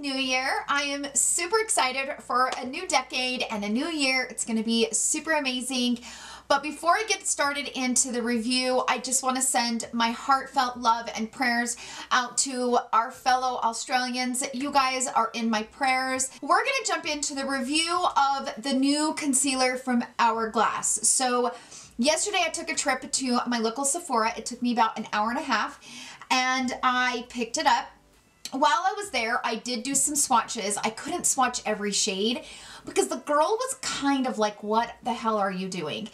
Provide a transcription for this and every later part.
New Year. I am super excited for a new decade and a new year. It's going to be super amazing. But before I get started into the review, I just want to send my heartfelt love and prayers out to our fellow Australians. You guys are in my prayers. We're going to jump into the review of the new concealer from Hourglass. So yesterday I took a trip to my local Sephora. It took me about an hour and a half and I picked it up while I was there, I did do some swatches. I couldn't swatch every shade because the girl was kind of like, what the hell are you doing?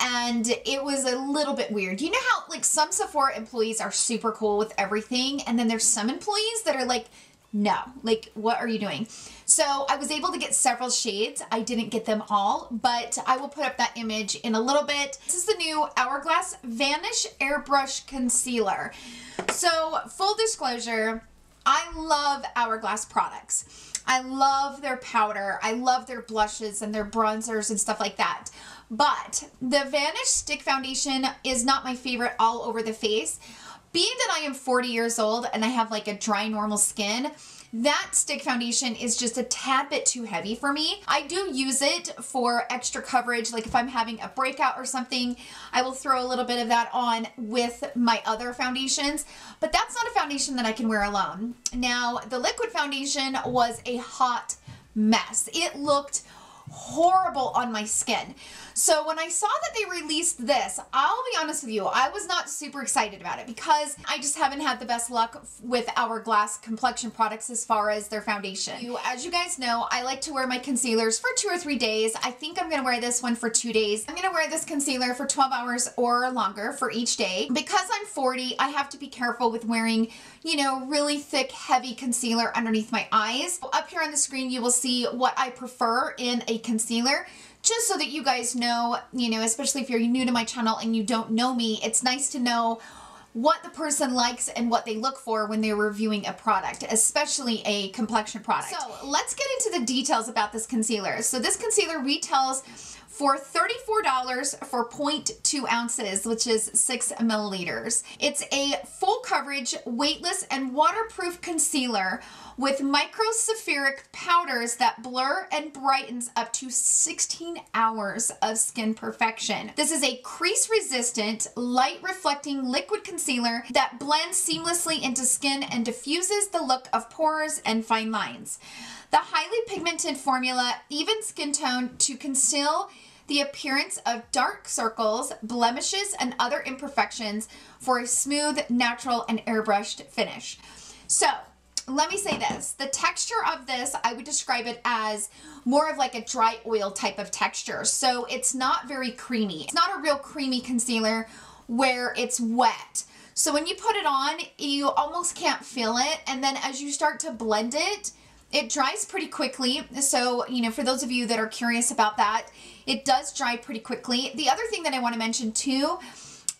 And it was a little bit weird. You know how like some Sephora employees are super cool with everything and then there's some employees that are like, no, like what are you doing? So I was able to get several shades. I didn't get them all, but I will put up that image in a little bit. This is the new Hourglass Vanish Airbrush Concealer. So full disclosure, I love Hourglass products. I love their powder. I love their blushes and their bronzers and stuff like that. But the Vanish Stick Foundation is not my favorite all over the face. Being that I am 40 years old and I have like a dry normal skin, that stick foundation is just a tad bit too heavy for me. I do use it for extra coverage, like if I'm having a breakout or something, I will throw a little bit of that on with my other foundations, but that's not a foundation that I can wear alone. Now, the liquid foundation was a hot mess. It looked horrible on my skin. So when I saw that they released this, I'll be honest with you, I was not super excited about it because I just haven't had the best luck with Hourglass complexion products as far as their foundation. As you guys know, I like to wear my concealers for two or three days. I think I'm to wear this one for two days. I'm to wear this concealer for 12 hours or longer for each day. Because I'm 40, I have to be careful with wearing, you know, really thick, heavy concealer underneath my eyes. Up here on the screen, you will see what I prefer in a concealer just so that you guys know, you know, especially if you're new to my channel and you don't know me, it's nice to know what the person likes and what they look for when they're reviewing a product, especially a complexion product. So let's get into the details about this concealer. So this concealer retails for $34 for 0.2 ounces, which is 6 milliliters. It's a full coverage, weightless, and waterproof concealer with microspherical powders that blur and brightens up to 16 hours of skin perfection. This is a crease resistant, light reflecting liquid concealer that blends seamlessly into skin and diffuses the look of pores and fine lines. The highly pigmented formula evens skin tone to conceal the appearance of dark circles, blemishes, and other imperfections for a smooth, natural, and airbrushed finish. So, let me say this. The texture of this, I would describe it as more of like a dry oil type of texture. So it's not very creamy. It's not a real creamy concealer where it's wet. So when you put it on, you almost can't feel it. And then as you start to blend it, it dries pretty quickly. So, you know, for those of you that are curious about that, it does dry pretty quickly. The other thing that I want to mention too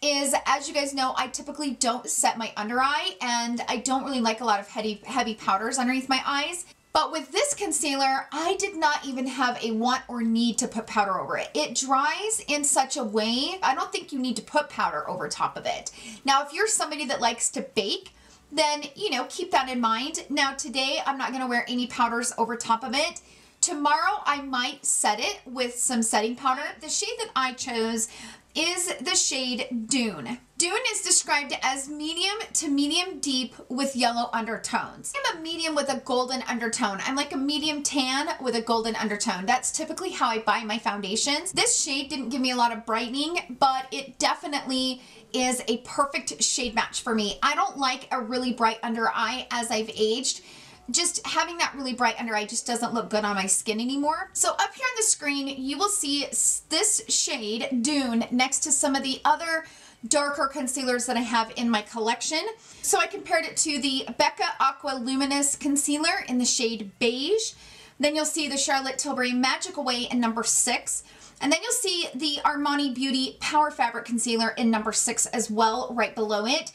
is, as you guys know, I typically don't set my under eye and I don't really like a lot of heavy, heavy powders underneath my eyes. But with this concealer, I did not even have a want or need to put powder over it. It dries in such a way, I don't think you need to put powder over top of it. Now, if you're somebody that likes to bake, then, you know, keep that in mind. Now today, I'm not going to wear any powders over top of it. Tomorrow, I might set it with some setting powder. The shade that I chose is the shade Dune. Dune is described as medium to medium deep with yellow undertones. I'm a medium with a golden undertone. I'm like a medium tan with a golden undertone. That's typically how I buy my foundations. This shade didn't give me a lot of brightening, but it definitely is a perfect shade match for me. I don't like a really bright under eye as I've aged just having that really bright under eye just doesn't look good on my skin anymore. So up here on the screen, you will see this shade, Dune, next to some of the other darker concealers that I have in my collection. So I compared it to the Becca Aqua Luminous Concealer in the shade Beige. Then you'll see the Charlotte Tilbury Magic Away in number six. And then you'll see the Armani Beauty Power Fabric Concealer in number six as well, right below it.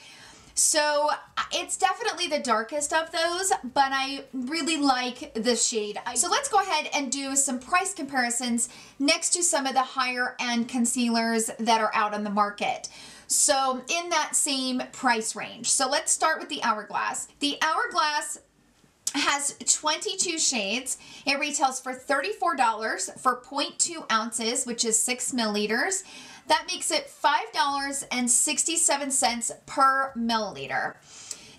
So uh, it's definitely the darkest of those, but I really like the shade. So let's go ahead and do some price comparisons next to some of the higher end concealers that are out on the market. So in that same price range. So let's start with the Hourglass. The Hourglass has 22 shades. It retails for $34 for 0.2 ounces, which is 6 milliliters. That makes it $5.67 per milliliter.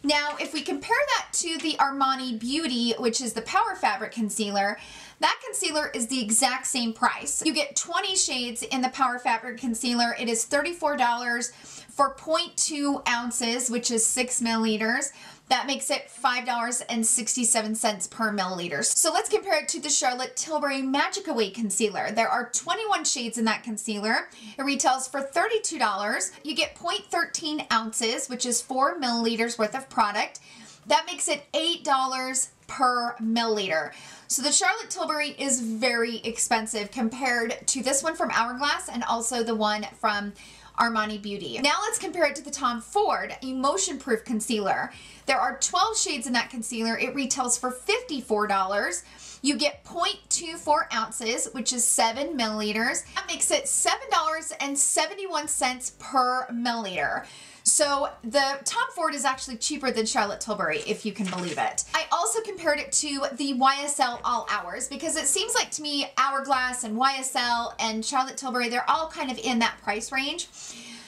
Now, if we compare that to the Armani Beauty, which is the Power Fabric Concealer, that concealer is the exact same price. You get 20 shades in the Power Fabric Concealer. It is $34 for 0.2 ounces, which is 6 milliliters. That makes it $5.67 per milliliter. So let's compare it to the Charlotte Tilbury Magic Away Concealer. There are 21 shades in that concealer. It retails for $32. You get 0.13 ounces, which is 4 milliliters worth of product. That makes it $8 per milliliter. So the Charlotte Tilbury is very expensive compared to this one from Hourglass and also the one from Armani Beauty. Now let's compare it to the Tom Ford Emotion Proof Concealer. There are 12 shades in that concealer. It retails for $54. You get 0.24 ounces, which is 7 milliliters. That makes it $7.71 per milliliter. So the Tom Ford is actually cheaper than Charlotte Tilbury, if you can believe it. I also compared it to the YSL All Hours because it seems like to me Hourglass and YSL and Charlotte Tilbury, they're all kind of in that price range.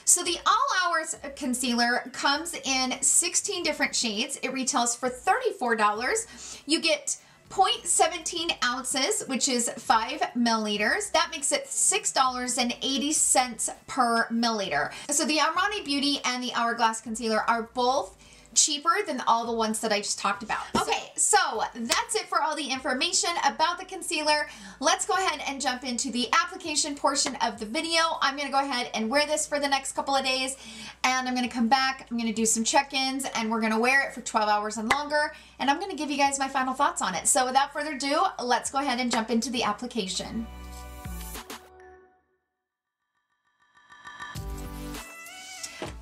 So the All Hours concealer comes in 16 different shades. It retails for $34. You get 0.17 ounces, which is 5 milliliters. That makes it $6.80 per milliliter. So the Armani Beauty and the Hourglass Concealer are both cheaper than all the ones that I just talked about. Okay, so that's it for all the information about the concealer. Let's go ahead and jump into the application portion of the video. I'm gonna go ahead and wear this for the next couple of days and I'm gonna come back, I'm gonna do some check-ins and we're gonna wear it for 12 hours and longer and I'm gonna give you guys my final thoughts on it. So without further ado, let's go ahead and jump into the application.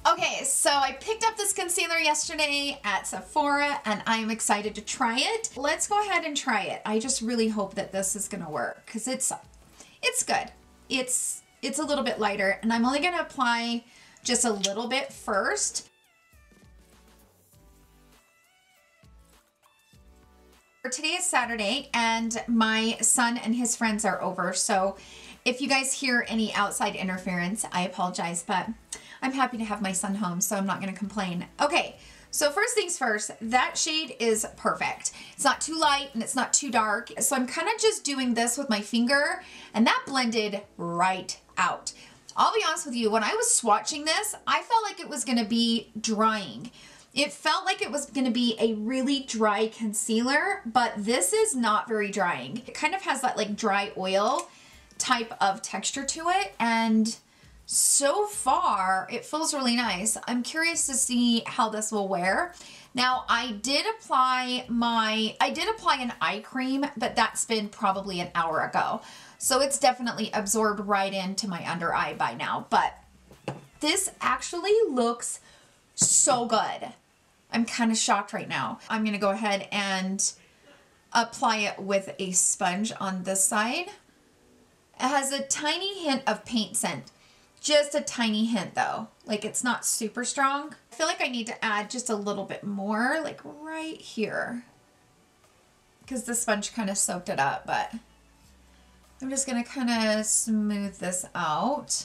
Okay, so I picked up this concealer yesterday at Sephora and I'm excited to try it. Let's go ahead and try it. I just really hope that this is gonna work because it's it's good. It's it's a little bit lighter and I'm only gonna apply just a little bit first. Today is Saturday and my son and his friends are over. So if you guys hear any outside interference, I apologize, but I'm happy to have my son home, so I'm not going to complain. Okay, so first things first, that shade is perfect. It's not too light and it's not too dark. So I'm kind of just doing this with my finger and that blended right out. I'll be honest with you, when I was swatching this, I felt like it was going to be drying. It felt like it was going to be a really dry concealer, but this is not very drying. It kind of has that like dry oil type of texture to it and so far it feels really nice. I'm curious to see how this will wear. Now I did apply my, I did apply an eye cream, but that's been probably an hour ago. So it's definitely absorbed right into my under eye by now, but this actually looks so good. I'm kind of shocked right now. I'm going to go ahead and apply it with a sponge on this side. It has a tiny hint of paint scent. Just a tiny hint though. Like it's not super strong. I feel like I need to add just a little bit more, like right here. Because the sponge kind of soaked it up, but I'm just going to kind of smooth this out.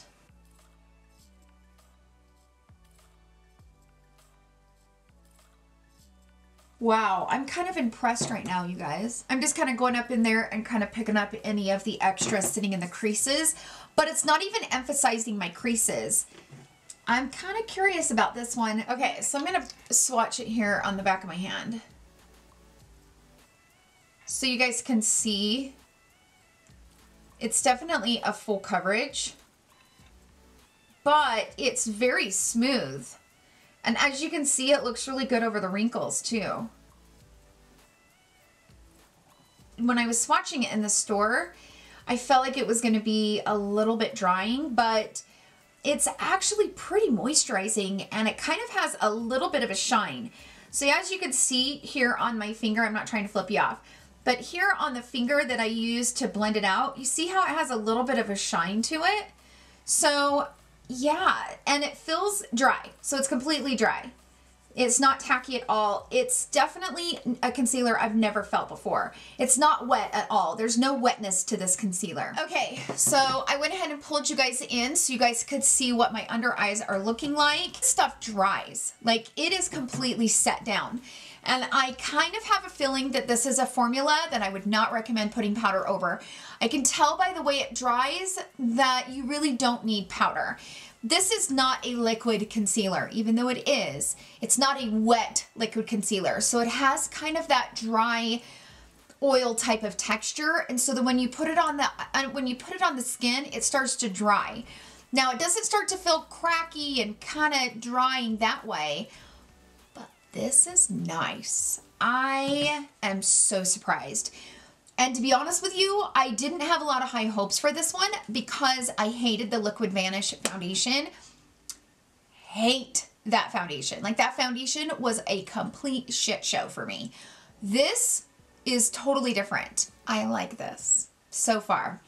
Wow, I'm kind of impressed right now, you guys. I'm just kind of going up in there and kind of picking up any of the extras sitting in the creases but it's not even emphasizing my creases. I'm kind of curious about this one. Okay, so I'm going to swatch it here on the back of my hand. So you guys can see it's definitely a full coverage, but it's very smooth. And as you can see, it looks really good over the wrinkles too. When I was swatching it in the store, I felt like it was going to be a little bit drying, but it's actually pretty moisturizing and it kind of has a little bit of a shine. So as you can see here on my finger, I'm not trying to flip you off, but here on the finger that I use to blend it out, you see how it has a little bit of a shine to it? So yeah, and it feels dry. So it's completely dry. It's not tacky at all. It's definitely a concealer I've never felt before. It's not wet at all. There's no wetness to this concealer. Okay, so I went ahead and pulled you guys in so you guys could see what my under eyes are looking like. Stuff dries. Like it is completely set down. And I kind of have a feeling that this is a formula that I would not recommend putting powder over. I can tell by the way it dries that you really don't need powder. This is not a liquid concealer, even though it is. It's not a wet liquid concealer. So it has kind of that dry oil type of texture. And so that when you put it on the, uh, when you put it on the skin, it starts to dry. Now it doesn't start to feel cracky and kind of drying that way, this is nice. I am so surprised. And to be honest with you, I didn't have a lot of high hopes for this one because I hated the Liquid Vanish foundation. Hate that foundation. Like that foundation was a complete shit show for me. This is totally different. I like this so far.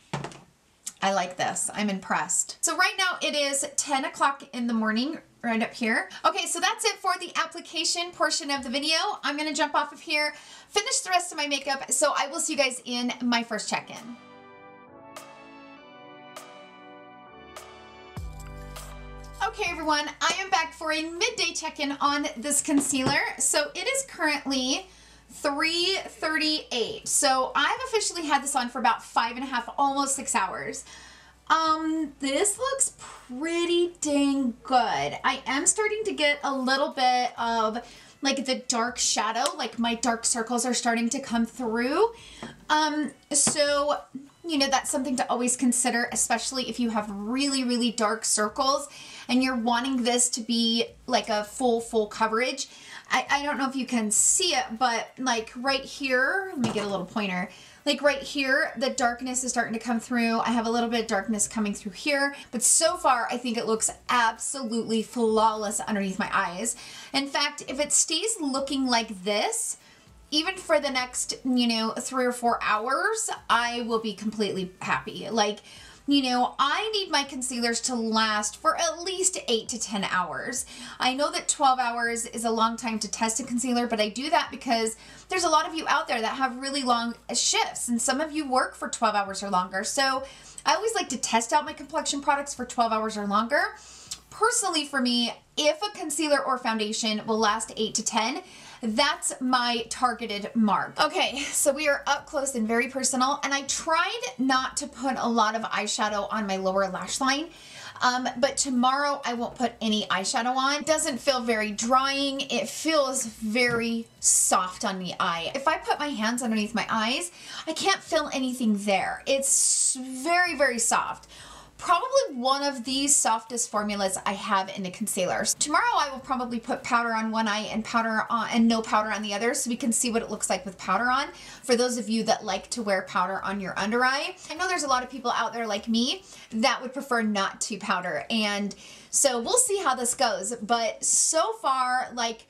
I like this. I'm impressed. So right now it is 10 o'clock in the morning right up here. Okay, so that's it for the application portion of the video. I'm gonna jump off of here, finish the rest of my makeup, so I will see you guys in my first check-in. Okay everyone, I am back for a midday check-in on this concealer. So it is currently 3.38. So I've officially had this on for about five and a half, almost six hours. Um, this looks pretty dang good. I am starting to get a little bit of like the dark shadow, like my dark circles are starting to come through. Um, so, you know, that's something to always consider, especially if you have really, really dark circles and you're wanting this to be like a full, full coverage. I, I don't know if you can see it, but like right here, let me get a little pointer like right here, the darkness is starting to come through. I have a little bit of darkness coming through here, but so far I think it looks absolutely flawless underneath my eyes. In fact, if it stays looking like this, even for the next, you know, three or four hours, I will be completely happy. Like, you know, I need my concealers to last for at least 8 to 10 hours. I know that 12 hours is a long time to test a concealer, but I do that because there's a lot of you out there that have really long shifts and some of you work for 12 hours or longer. So I always like to test out my complexion products for 12 hours or longer. Personally for me, if a concealer or foundation will last 8 to 10, that's my targeted mark. Okay, so we are up close and very personal, and I tried not to put a lot of eyeshadow on my lower lash line. Um, but tomorrow I won't put any eyeshadow on. It doesn't feel very drying. It feels very soft on the eye. If I put my hands underneath my eyes, I can't feel anything there. It's very, very soft probably one of the softest formulas I have in the concealers. Tomorrow I will probably put powder on one eye and powder on and no powder on the other so we can see what it looks like with powder on for those of you that like to wear powder on your under eye. I know there's a lot of people out there like me that would prefer not to powder and so we'll see how this goes but so far like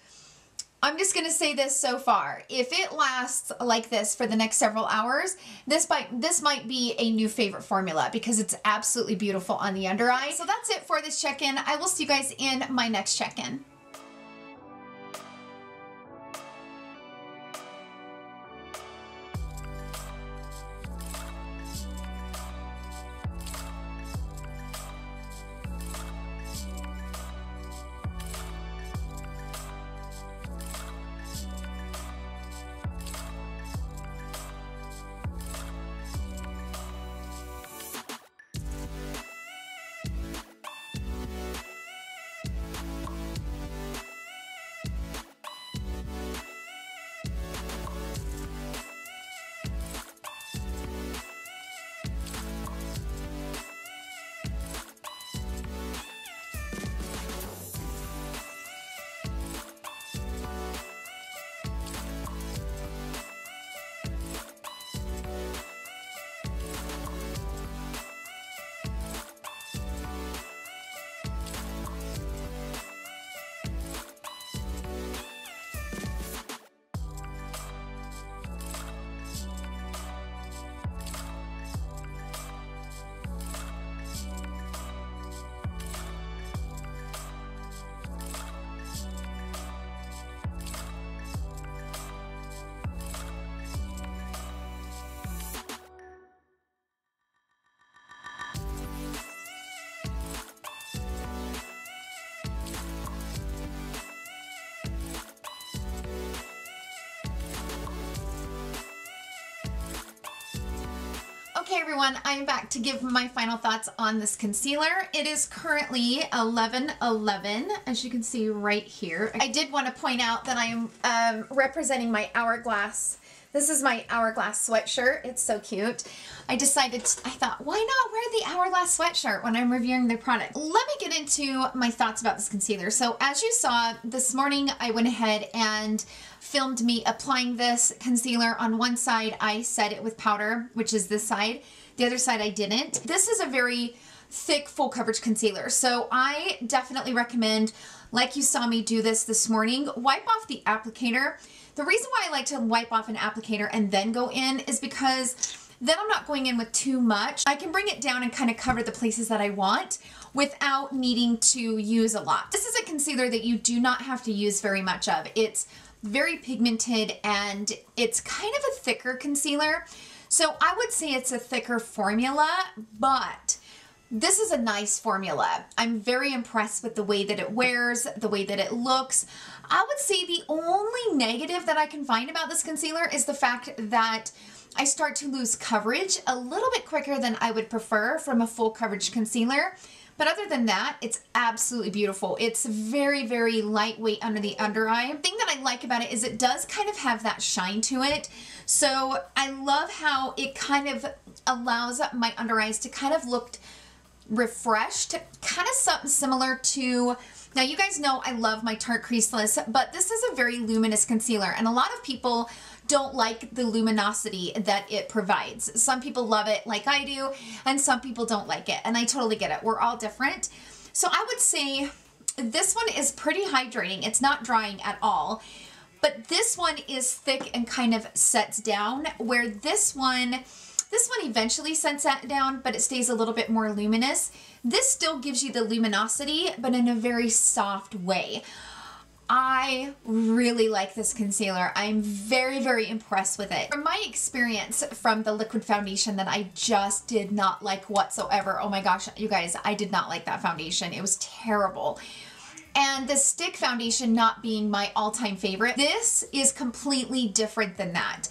I'm just going to say this so far. If it lasts like this for the next several hours, this might, this might be a new favorite formula because it's absolutely beautiful on the under eye. So that's it for this check-in. I will see you guys in my next check-in. Okay everyone, I'm back to give my final thoughts on this concealer. It is currently 11.11, as you can see right here. I did want to point out that I am um, representing my Hourglass. This is my Hourglass sweatshirt. It's so cute. I decided, I thought, why not wear the Hourglass sweatshirt when I'm reviewing the product? Let me get into my thoughts about this concealer. So as you saw, this morning I went ahead and filmed me applying this concealer. On one side, I set it with powder, which is this side. The other side, I didn't. This is a very thick full coverage concealer. So I definitely recommend, like you saw me do this this morning, wipe off the applicator. The reason why I like to wipe off an applicator and then go in is because then I'm not going in with too much. I can bring it down and kind of cover the places that I want without needing to use a lot. This is a concealer that you do not have to use very much of. It's very pigmented and it's kind of a thicker concealer. So I would say it's a thicker formula, but this is a nice formula. I'm very impressed with the way that it wears, the way that it looks. I would say the only negative that I can find about this concealer is the fact that I start to lose coverage a little bit quicker than I would prefer from a full coverage concealer. But other than that, it's absolutely beautiful. It's very, very lightweight under the under eye. The thing that I like about it is it does kind of have that shine to it. So I love how it kind of allows my under eyes to kind of look refreshed, kind of something similar to now you guys know I love my Tarte Creaseless, but this is a very luminous concealer and a lot of people don't like the luminosity that it provides. Some people love it like I do, and some people don't like it, and I totally get it. We're all different. So I would say this one is pretty hydrating. It's not drying at all, but this one is thick and kind of sets down, where this one, this one eventually sets that down, but it stays a little bit more luminous. This still gives you the luminosity, but in a very soft way. I really like this concealer. I'm very, very impressed with it. From my experience from the liquid foundation that I just did not like whatsoever. Oh my gosh, you guys, I did not like that foundation. It was terrible. And the stick foundation not being my all-time favorite, this is completely different than that.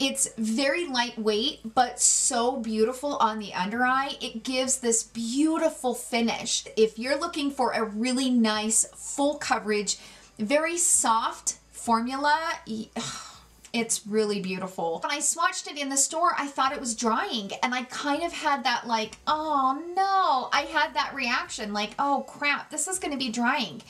It's very lightweight, but so beautiful on the under eye. It gives this beautiful finish. If you're looking for a really nice full coverage very soft formula. It's really beautiful. When I swatched it in the store, I thought it was drying and I kind of had that like, oh no, I had that reaction like, oh crap, this is gonna be drying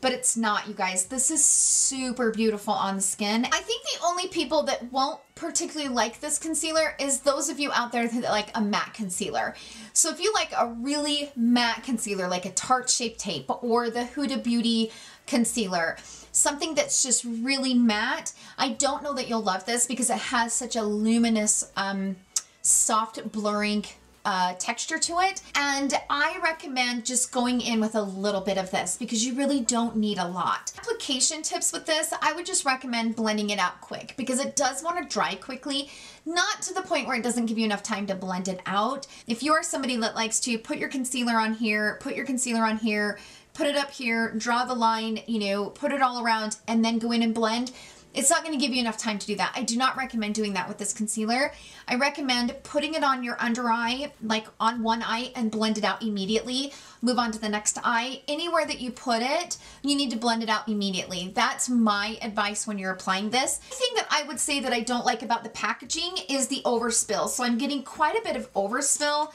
but it's not, you guys. This is super beautiful on the skin. I think the only people that won't particularly like this concealer is those of you out there that like a matte concealer. So if you like a really matte concealer, like a Tarte Shape Tape or the Huda Beauty concealer, something that's just really matte, I don't know that you'll love this because it has such a luminous, um, soft blurring uh, texture to it. And I recommend just going in with a little bit of this because you really don't need a lot. Application tips with this, I would just recommend blending it out quick because it does want to dry quickly, not to the point where it doesn't give you enough time to blend it out. If you are somebody that likes to put your concealer on here, put your concealer on here, put it up here, draw the line, you know, put it all around, and then go in and blend, it's not going to give you enough time to do that. I do not recommend doing that with this concealer. I recommend putting it on your under eye, like on one eye and blend it out immediately. Move on to the next eye. Anywhere that you put it, you need to blend it out immediately. That's my advice when you're applying this. The thing that I would say that I don't like about the packaging is the overspill. So I'm getting quite a bit of overspill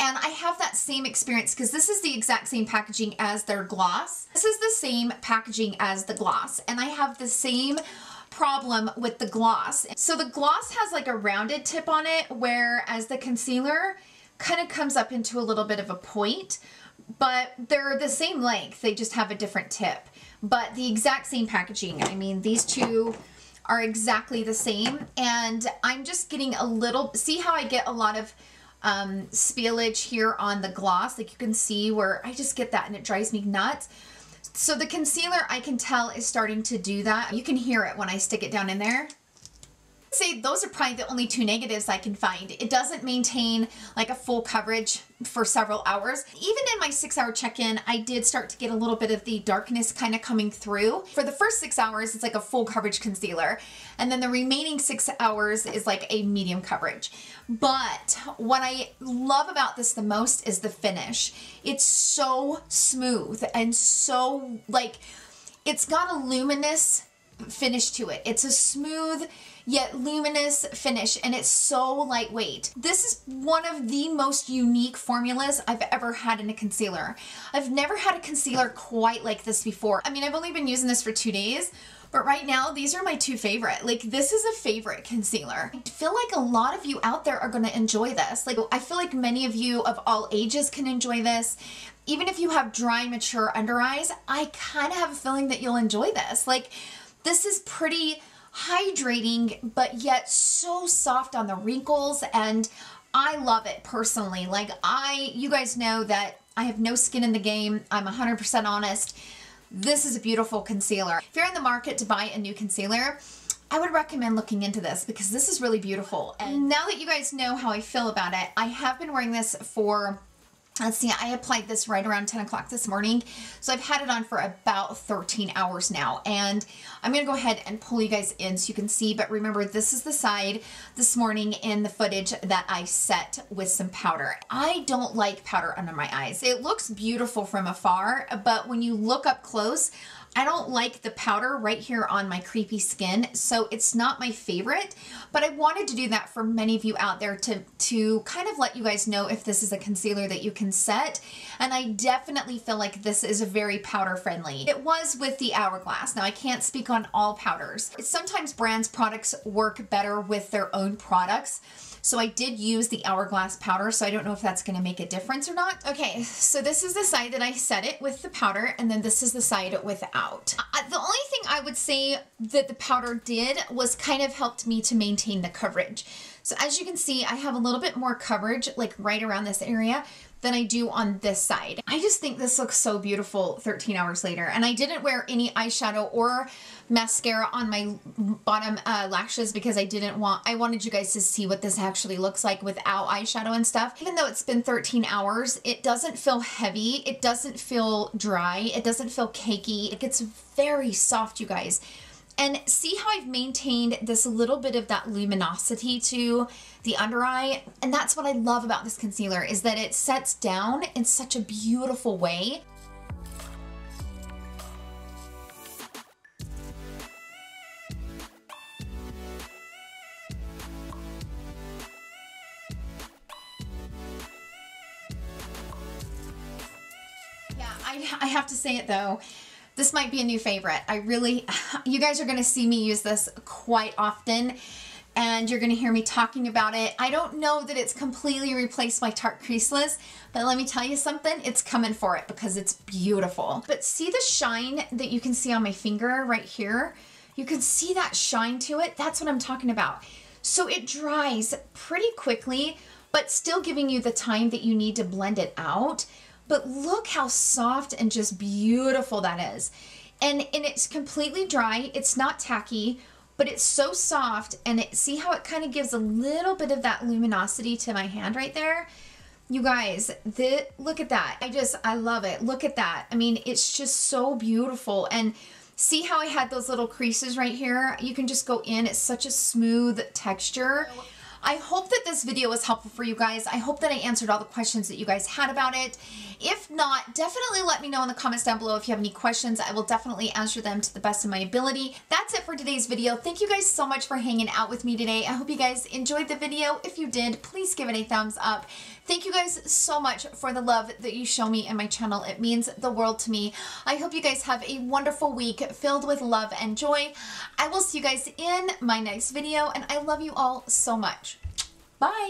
and I have that same experience because this is the exact same packaging as their gloss. This is the same packaging as the gloss. And I have the same problem with the gloss. So the gloss has like a rounded tip on it, whereas the concealer kind of comes up into a little bit of a point, but they're the same length. They just have a different tip, but the exact same packaging. I mean, these two are exactly the same. And I'm just getting a little, see how I get a lot of um, spillage here on the gloss? Like you can see where I just get that and it drives me nuts. So the concealer I can tell is starting to do that. You can hear it when I stick it down in there. Say those are probably the only two negatives I can find. It doesn't maintain like a full coverage for several hours. Even in my six hour check-in, I did start to get a little bit of the darkness kind of coming through. For the first six hours, it's like a full coverage concealer. And then the remaining six hours is like a medium coverage. But what I love about this the most is the finish. It's so smooth and so like, it's got a luminous finish to it. It's a smooth, yet luminous finish and it's so lightweight. This is one of the most unique formulas I've ever had in a concealer. I've never had a concealer quite like this before. I mean, I've only been using this for two days, but right now, these are my two favorite. Like, this is a favorite concealer. I feel like a lot of you out there are gonna enjoy this. Like, I feel like many of you of all ages can enjoy this. Even if you have dry, mature under eyes, I kind of have a feeling that you'll enjoy this. Like, this is pretty hydrating, but yet so soft on the wrinkles. And I love it personally. Like I, you guys know that I have no skin in the game. I'm 100% honest. This is a beautiful concealer. If you're in the market to buy a new concealer, I would recommend looking into this because this is really beautiful. And now that you guys know how I feel about it, I have been wearing this for Let's see, I applied this right around 10 o'clock this morning. So I've had it on for about 13 hours now. And I'm to go ahead and pull you guys in so you can see. But remember, this is the side this morning in the footage that I set with some powder. I don't like powder under my eyes. It looks beautiful from afar, but when you look up close, I don't like the powder right here on my creepy skin, so it's not my favorite, but I wanted to do that for many of you out there to, to kind of let you guys know if this is a concealer that you can set, and I definitely feel like this is a very powder friendly. It was with the Hourglass. Now I can't speak on all powders. Sometimes brands products work better with their own products, so I did use the Hourglass powder, so I don't know if that's gonna make a difference or not. Okay, so this is the side that I set it with the powder, and then this is the side without. Uh, the only thing I would say that the powder did was kind of helped me to maintain the coverage. So as you can see, I have a little bit more coverage, like right around this area, than I do on this side. I just think this looks so beautiful 13 hours later. And I didn't wear any eyeshadow or mascara on my bottom uh, lashes because I didn't want, I wanted you guys to see what this actually looks like without eyeshadow and stuff. Even though it's been 13 hours, it doesn't feel heavy. It doesn't feel dry. It doesn't feel cakey. It gets very soft, you guys. And see how I've maintained this little bit of that luminosity to the under eye. And that's what I love about this concealer is that it sets down in such a beautiful way. Yeah, I, I have to say it though. This might be a new favorite. I really, you guys are going to see me use this quite often and you're going to hear me talking about it. I don't know that it's completely replaced my Tarte Creaseless, but let me tell you something, it's coming for it because it's beautiful. But see the shine that you can see on my finger right here? You can see that shine to it. That's what I'm talking about. So it dries pretty quickly, but still giving you the time that you need to blend it out. But look how soft and just beautiful that is. And, and it's completely dry. It's not tacky, but it's so soft. And it, see how it kind of gives a little bit of that luminosity to my hand right there? You guys, the, look at that. I just, I love it. Look at that. I mean, it's just so beautiful. And see how I had those little creases right here? You can just go in. It's such a smooth texture. I hope that this video was helpful for you guys. I hope that I answered all the questions that you guys had about it. If not, definitely let me know in the comments down below if you have any questions. I will definitely answer them to the best of my ability. That's it for today's video. Thank you guys so much for hanging out with me today. I hope you guys enjoyed the video. If you did, please give it a thumbs up. Thank you guys so much for the love that you show me and my channel. It means the world to me. I hope you guys have a wonderful week filled with love and joy. I will see you guys in my next video and I love you all so much. Bye.